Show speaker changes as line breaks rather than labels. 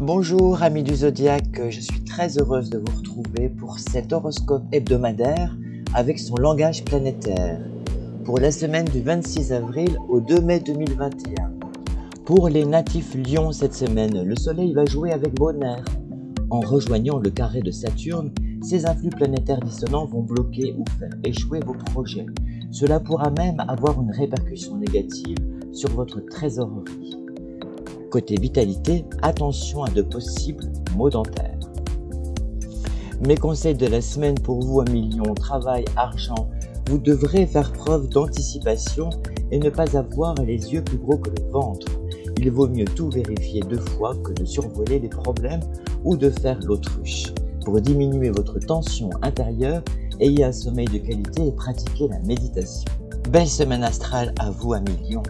Bonjour amis du zodiaque, je suis très heureuse de vous retrouver pour cet horoscope hebdomadaire avec son langage planétaire pour la semaine du 26 avril au 2 mai 2021. Pour les natifs Lion cette semaine, le soleil va jouer avec bonheur. En rejoignant le carré de Saturne, ces influx planétaires dissonants vont bloquer ou faire échouer vos projets. Cela pourra même avoir une répercussion négative sur votre trésorerie. Côté vitalité, attention à de possibles maux dentaires. Mes conseils de la semaine pour vous, à million, travail, argent, vous devrez faire preuve d'anticipation et ne pas avoir les yeux plus gros que le ventre. Il vaut mieux tout vérifier deux fois que de survoler les problèmes ou de faire l'autruche. Pour diminuer votre tension intérieure, ayez un sommeil de qualité et pratiquez la méditation. Belle semaine astrale à vous, à millions.